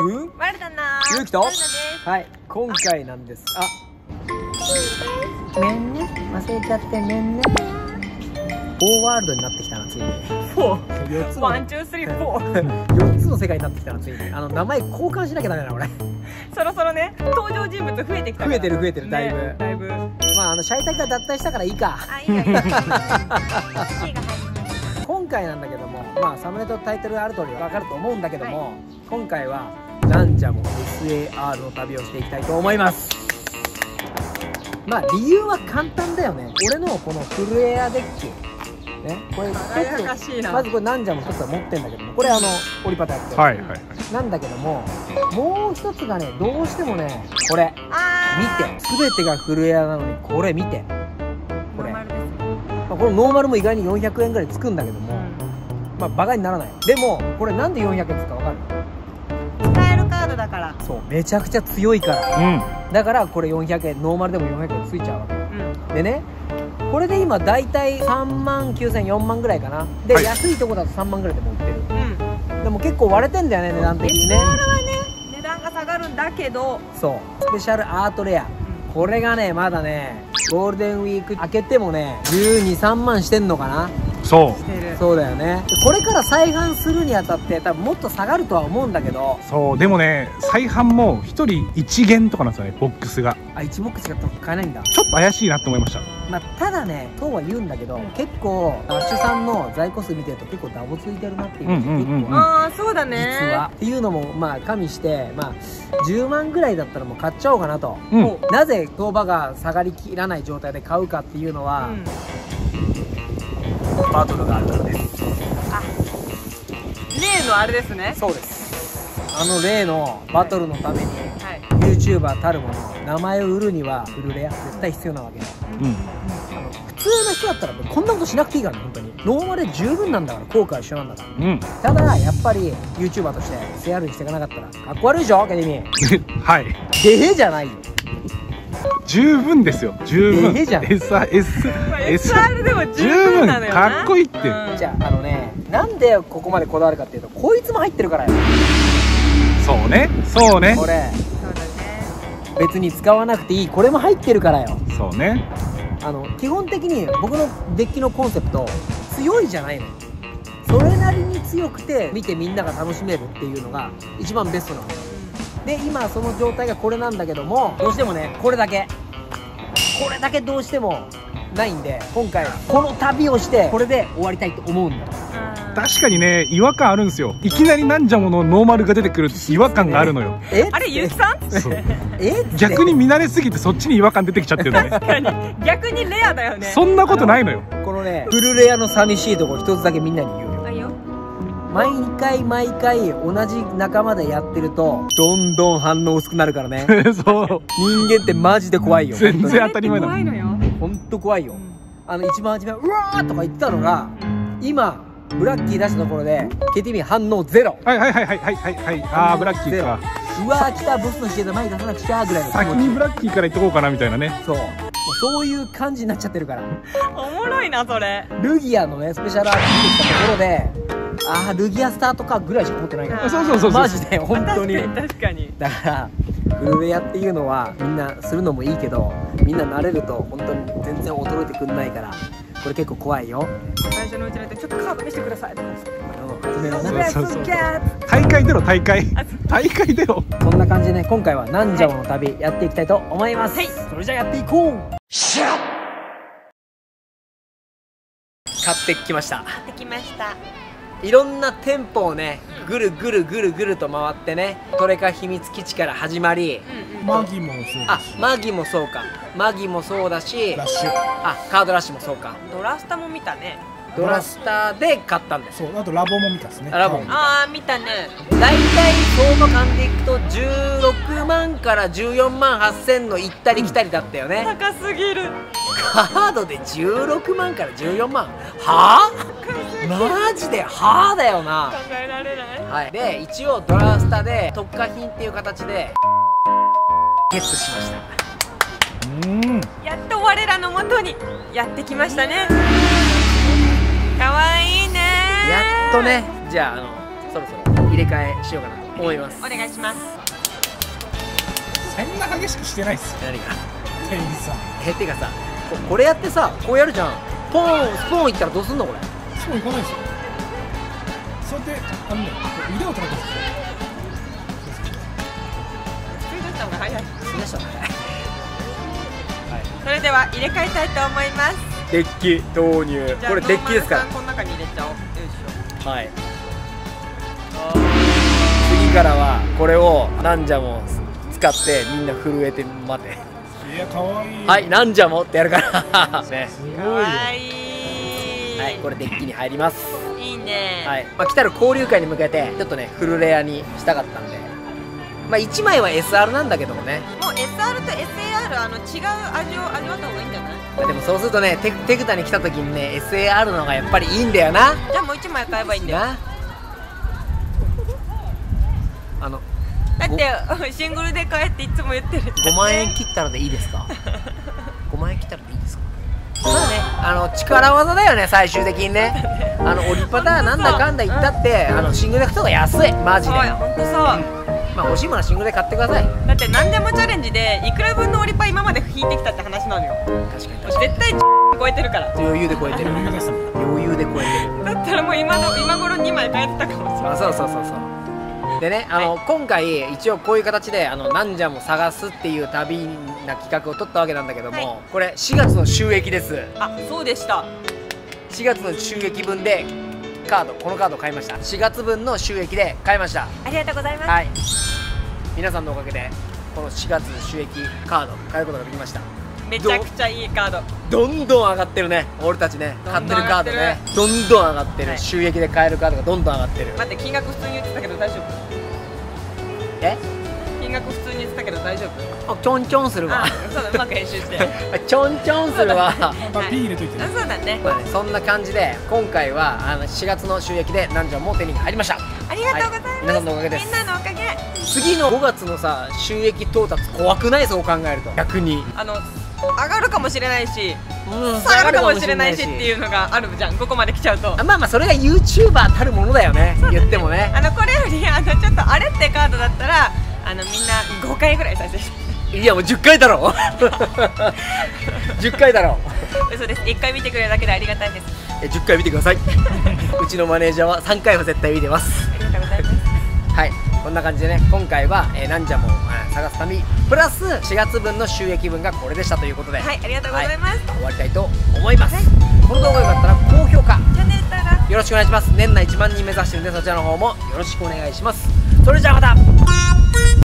うん？マルダナゆうきと？はい今回なんです。あ。ごめんね。忘れちゃってごめんね。フォーワールドになってきたなついに。フォ4つワンツースリーフォー。4つの世界になってきたなついに。あの名前交換しなきゃダメだな俺。そろそろね登場人物増えてきた増えてる増えてるだいぶ。ねだいぶ。まああのシャイタクが脱退したからいいか。あいいよ 今回なんだけどもまあサムネとタイトルがある通り分かると思うんだけども、今回はなんじゃも SAR の旅をしていきたいと思います。まあ理由は簡単だよね。俺のこのフルエアデッキ。ね。これ輝かしいな。まずこれなんじゃも一つは持ってんだけども。これあの折りパタやってる。はいはいはい。なんだけどももう一つがねどうしてもねこれ。あ見て。全てがフルエアなのにこれ見て。これ、まノーマルですあ、このノーマルも意外に400円ぐらいつくんだけども、まあバカにならない。でもこれなんで400円つくか分かる？だから。そうめちゃくちゃ強いから。うん。だからこれ400円ノーマルでも400円ついちゃうわうん。けでねこれで今大体3万9000 4万ぐらいかな。で、はい。安いとこだと3万ぐらいでも売ってる。うん。でも結構割れてんだよね値段的にね。ね値段が下がるんだけど。そう。スペシャルアートレア。これがねまだねゴールデンウィーク明けてもね123万してんのかなそしてる。そうだよね。でこれから再販するにあたって多分もっと下がるとは思うんだけど。うそう。でもね再販も1人1元とかなんですよねボックスが。あ1ボックスしか買えないんだ。ちょっと怪しいなって思いました。まあ、ただねそうは言うんだけど結構アッシュさんの在庫数見てると結構ダボついてるなっていううんうんうんうん。結構あああそうだるね。実は。っていうのもまあ加味してまあ10万ぐらいだったらもう買っちゃおうかなと、うん。なぜ相場が下がりきらない状態で買うかっていうのは、うんバトルがあるからです。例のあれですね。そうです。あの例のバトルのためにはい。YouTuber たるもの名前を売るにはフルレア絶対必要なわけようん。あの普通の人だったらこんなことしなくていいからね本当に。ノーマルで十分なんだから効果は一緒なんだから。うん。ただやっぱり YouTuber として SR にしていかなかったらかっこ悪いでしょアカデミー。はい。でへじゃないよ十分ですよ。十分。ええじゃん SR でも十十分分なのよな。かっこいいって。うん。じゃああのねなんでここまでこだわるかっていうとこいつも入ってるからよ。そうね。そうね。これ。そうだね。別に使わなくていい。これも入ってるからよ。そうね。あの基本的に僕のデッキのコンセプト強いじゃないのそれなりに強くて見てみんなが楽しめるっていうのが一番ベストなので今その状態がこれなんだけどもどうしてもねこれだけ。これだけどうしてもないんで今回この旅をしてこれで終わりたいと思うんだ。確かにね違和感あるんですよ。いきなりなんじゃものノーマルが出てくる違和感があるのよ。えあれゆうきさん？そう。え逆に見慣れすぎてそっちに違和感出てきちゃってるのね。確かに。逆にレアだよね。そんなことないのよ。このねフルレアの寂しいとこ一つだけみんなに言う毎回毎回同じ仲間でやってるとどんどん反応薄くなるからね。そう。人間ってマジで怖いよ。全然当たり前だ。怖いのよ。本当怖いよ。あの一番初めはうわーとか言ってたのが今ブラッキー出したところで KTB 反応ゼロ。はいはいはいはいはいはい。はいあーブラッキーか。うわー来たボスの指定で前に出さなくちゃぐらいの気先にブラッキーから言っとこうかなみたいなね。そう。そういう感じになっちゃってるから。おもろいなそれ。ルギアのねスペシャルアート出てきたところでああルギアスタートかぐらいしか思ってないからあそうそうそうそう。マジで本当に。確かに確かに。だからフルレアっていうのはみんなするのもいいけどみんな慣れると本当に全然驚いてくんないからこれ結構怖いよ。最初のうちの人ちょっとカード見せてくださいとか。そうそうそう大会出ろ大会。あ大会出ろ。そんな感じでね。今回はなんじゃおの旅やっていきたいと思います、はい。それじゃあやっていこう。買ってきました。できましたいろんな店舗をねぐるぐるぐるぐると回ってねトレカ秘密基地から始まりうんうん。マギもそうあだしマギもそうか。マギもそうだしラッシュ。あカードラッシュもそうか。ドラスタも見たね。ドラスターで買ったんです。そうあとラボも見たっすね。ラボはいああ見たね。大体相場感でいくと16万から14万8000の行ったり来たりだったよね、高すぎる。カードで16万から14万。はあ？マジではあだよな。考えられない。はい。で一応ドラスタで特価品っていう形でゲットしました。うん。やっと我らのもとにやってきましたね。かわいいね。やっとねじゃああのそろそろ入れ替えしようかなと思います。お願いします。そんな激しくしてないっすよ。何が？店員さん。えてかさここれやってさこうやるじゃん。ポーンスポーンいったらどうすんのこれ？そういかないですよ。そうやってあのね腕を叩くんですよ早いすみましたそれでは入れ替えたいと思います。デッキ投入。じゃあこれデッキですから。この中に入れちゃおう。よいしはい。次からはこれをなんじゃも使ってみんな震えて待て。いや可愛いはいなんじゃもってやるから。ね。すごいよわいい。はいこれデッキに入ります。いいね。はい、まあ、来たる交流会に向けてちょっとねフルレアにしたかったんで。まあ1枚は SR なんだけどもね。もう SR と SAR あの違う味を味わった方がいいんじゃないでもそうするとね手手札に来た時にね SAR の方がやっぱりいいんだよなじゃあもう一枚買えばいいんだよなあのだって シングルで買えっていつも言ってる5万円切ったらでいいですか？5万円切ったらでいいですか？まあね。あの力技だよね最終的にね。あのオリパターンなんだかんだ言ったってあのシングルで買った方が安いマジで。ほんとそう。まあ欲しいものはシングルで買ってください。だって何でもチャレンジでいくら分のオリパ今まで引いてきたって話なのよ。確かに絶対超えてるから。余裕で超えてる。余裕ですね余裕で超えてる。だったらもう今の今頃2枚買えてたかもしれない。あそうそうそうそうでねあの、今回一応こういう形であのなんじゃも探すっていう旅な企画を取ったわけなんだけども、はい。これ4月の収益です。あそうでした。4月の収益分でカードこのカードを買いました。4月分の収益で買いました。ありがとうございます。はい。皆さんのおかげでこの4月の収益カード買えることができました。めちゃくちゃいいカード。どんどん上がってるね。俺たちね。買ってるカードね。どんどん上がってる、はい。収益で買えるカードがどんどん上がってる。待って金額普通に言ってたけど大丈夫？え？金額普通に言ってたけど大丈夫？あちょんちょんするわ。あそうだうまく編集して。ちょんちょんするわ。まあ P 入れといてそうだね。まあね、そんな感じで今回はあの4月の収益で何錠も手に入りました。ありがとうございます、はい。皆さんのおかげです。みんなのおかげ。次の5月のさ収益到達怖くない？そう考えると。逆にあの上がるかもしれないしうん下がるかもしれないしっていうのがあるじゃん。ここまで来ちゃうと。あまあまあそれが YouTuber たるものだよね。言ってもね。あのこれよりあのちょっとあれってカードだったらあのみんな5回ぐらい再生して。いやもう10回だろ。10回だろ。嘘です。1回見てくれるだけでありがたいです。え10回見てください。うちのマネージャーは3回は絶対見てます。ありがとうございます。はいこんな感じでね今回は、えー、なんじゃも、えー探す旅プラス4月分の収益分がこれでしたということで、はいありがとうございます、終わりたいと思います、この動画が良かったら高評価。チャンネル登録。よろしくお願いします。年内1万人目指してるんでそちらの方もよろしくお願いします。それじゃあまた